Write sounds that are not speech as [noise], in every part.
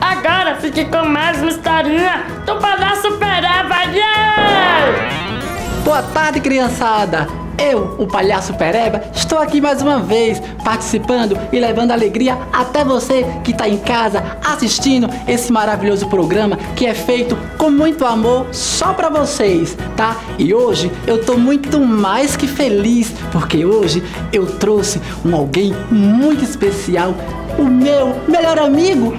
Agora fique com mais uma historinha do Palhaço Pereba. Boa tarde, criançada! Eu, o Palhaço Pereba, estou aqui mais uma vez participando e levando alegria até você que está em casa assistindo esse maravilhoso programa que é feito com muito amor só para vocês, tá? E hoje eu estou muito mais que feliz porque hoje eu trouxe um alguém muito especial, o meu melhor amigo,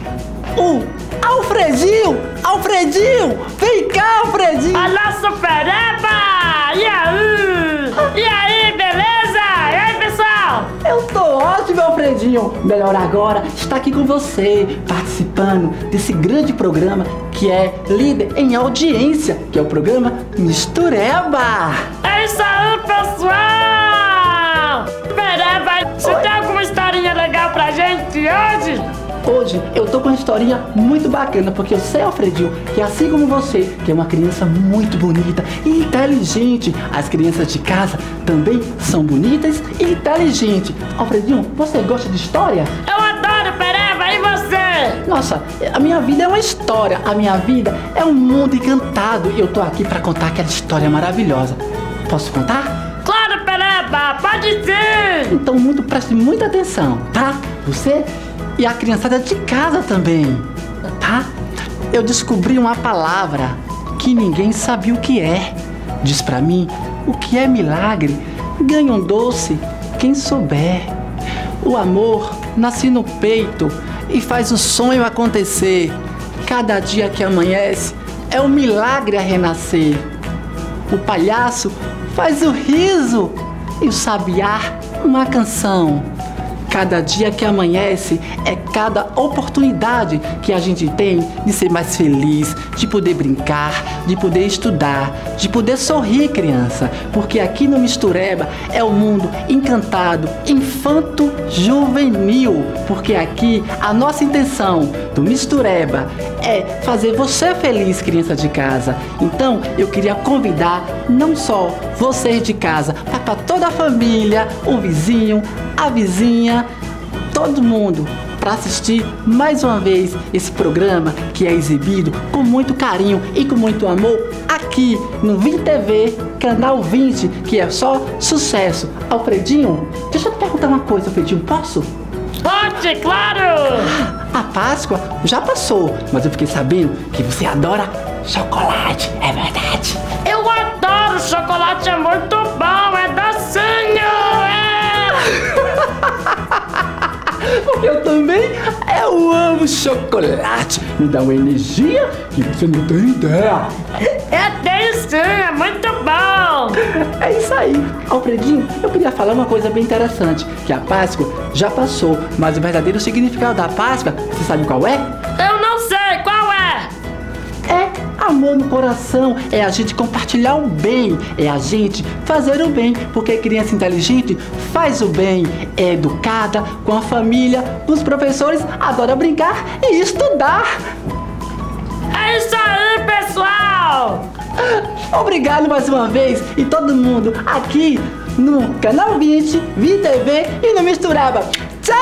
o Alfredinho! Alfredinho! Vem cá, Alfredinho! Palhaço Pereba! E aí? E aí, beleza? E aí, pessoal? Eu tô ótimo, Alfredinho! Melhor agora estar aqui com você, participando desse grande programa que é líder em audiência, que é o programa Mistureba! É isso aí, pessoal! Pereba, você Oi. tem alguma historinha legal pra gente hoje? Hoje eu tô com uma historinha muito bacana, porque eu sei, Alfredinho, que assim como você, que é uma criança muito bonita e inteligente, as crianças de casa também são bonitas e inteligentes. Alfredinho, você gosta de história? Eu adoro Pereba, e você? Nossa, a minha vida é uma história, a minha vida é um mundo encantado e eu tô aqui pra contar aquela história maravilhosa. Posso contar? Pode ser! Então, muito preste muita atenção, tá? Você e a criançada de casa também, tá? Eu descobri uma palavra que ninguém sabia o que é. Diz pra mim o que é milagre. Ganha um doce quem souber. O amor nasce no peito e faz o sonho acontecer. Cada dia que amanhece é um milagre a renascer. O palhaço faz o riso e o sabiá uma canção. Cada dia que amanhece é cada oportunidade que a gente tem de ser mais feliz, de poder brincar, de poder estudar, de poder sorrir, criança. Porque aqui no Mistureba é o mundo encantado, infanto juvenil. Porque aqui a nossa intenção do Mistureba é fazer você feliz, criança de casa. Então eu queria convidar não só vocês de casa, mas para toda a família, o vizinho, a vizinha, todo mundo para assistir mais uma vez esse programa que é exibido com muito carinho e com muito amor aqui no Vim TV, canal 20, que é só sucesso. Alfredinho, deixa eu te perguntar uma coisa, Alfredinho, posso? Pode, claro! A Páscoa já passou, mas eu fiquei sabendo que você adora chocolate, é verdade? Eu adoro chocolate, é muito bom, é docinho! É! [laughs] Porque eu também eu amo chocolate. Me dá uma energia que você não tem ideia. É docinho, é muito bom! [laughs] É isso aí. Alfredinho, eu queria falar uma coisa bem interessante. Que a Páscoa já passou, mas o verdadeiro significado da Páscoa, você sabe qual é? Eu não sei, qual é? É amor no coração, é a gente compartilhar o bem, é a gente fazer o bem, porque criança inteligente faz o bem, é educada com a família, com os professores, adora brincar e estudar. É isso aí, pessoal! Obrigado mais uma vez e todo mundo aqui no Canal 20, VTV e no Misturaba. Tchau!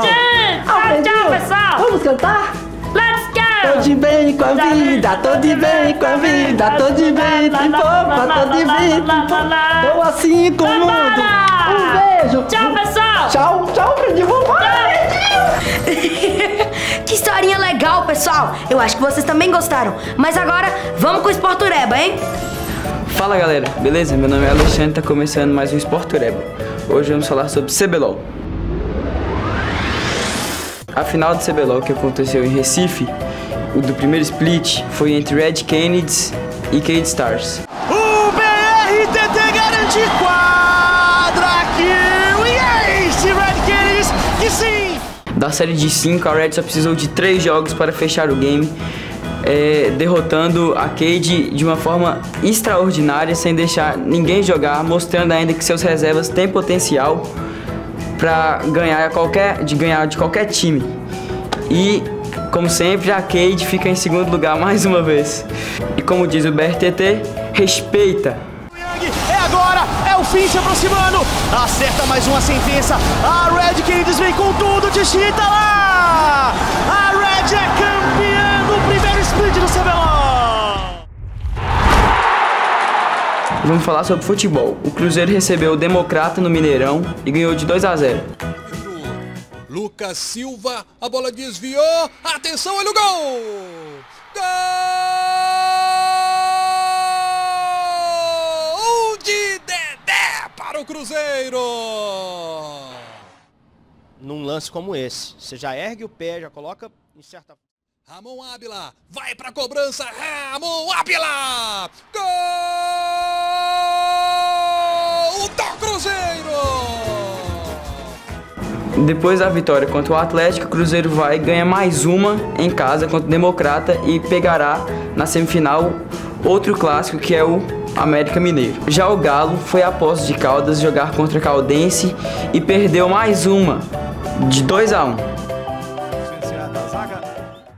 Gente! Tchau, tchau, pessoal! Vamos cantar? Let's Tô go! de bem com a vida, tô de bem com a vida, tô de bem com popa, tô de bem Tô assim com o mundo. Um beijo. Tchau, pessoal! Tchau, tchau, Fredinho. Vamos [laughs] Que historinha legal, pessoal! Eu acho que vocês também gostaram. Mas agora, vamos com o Esportureba, hein? Fala galera, beleza? Meu nome é Alexandre, tá começando mais um Esportureba. Hoje vamos falar sobre CBLOL. A final do CBLOL que aconteceu em Recife, o do primeiro split, foi entre Red Kennedys e Cade Stars. Série de 5, a Red só precisou de 3 jogos para fechar o game, é, derrotando a Cade de uma forma extraordinária, sem deixar ninguém jogar, mostrando ainda que seus reservas têm potencial para ganhar qualquer, de ganhar de qualquer time. E como sempre, a Cade fica em segundo lugar [laughs] mais uma vez. E como diz o BRTT, respeita fim se aproximando. Acerta mais uma sentença. A Red Kings vem com tudo. Tichita tá lá! A Red é campeã do primeiro split do CBLOL. Vamos falar sobre futebol. O Cruzeiro recebeu o Democrata no Mineirão e ganhou de 2 a 0. Lucas Silva, a bola desviou. Atenção, olha o gol! Cruzeiro! Num lance como esse, você já ergue o pé, já coloca em certa Ramon Ábila vai para a cobrança. Ramon Ábila! Gol do Cruzeiro! Depois da vitória contra o Atlético, o Cruzeiro vai ganha mais uma em casa contra o Democrata e pegará na semifinal outro clássico que é o América Mineiro. Já o Galo foi a posse de Caldas jogar contra Caldense e perdeu mais uma de 2 a 1. Um.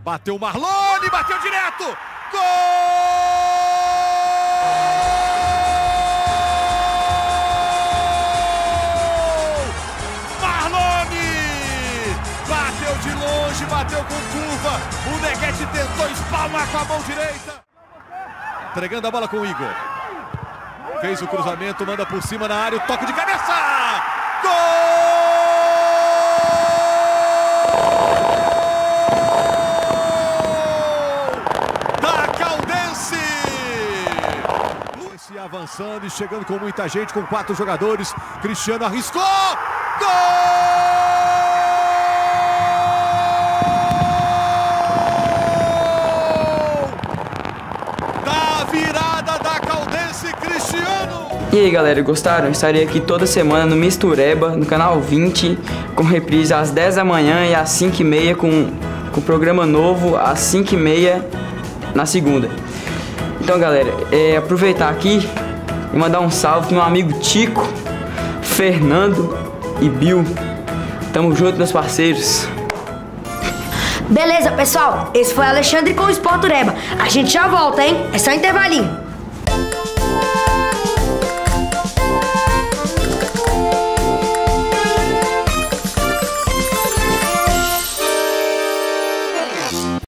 Bateu Marlone, bateu direto. Gol! De longe, bateu com curva. O Neguete tentou espalmar com a mão direita. Entregando a bola com o Igor. Fez o cruzamento, manda por cima na área, o toque de cabeça. Gol! avançando e chegando com muita gente, com quatro jogadores. Cristiano arriscou! Gol! Da virada da Caldense, Cristiano! E aí galera, gostaram? Estarei aqui toda semana no Mistureba, no canal 20, com reprise às 10 da manhã e às 5 e meia, com, com programa novo às 5 e meia na segunda. Então, galera, é, aproveitar aqui e mandar um salve pro meu amigo Tico, Fernando e Bill. Tamo junto, meus parceiros. Beleza, pessoal. Esse foi Alexandre com o Sport Ureba. A gente já volta, hein? É só intervalinho.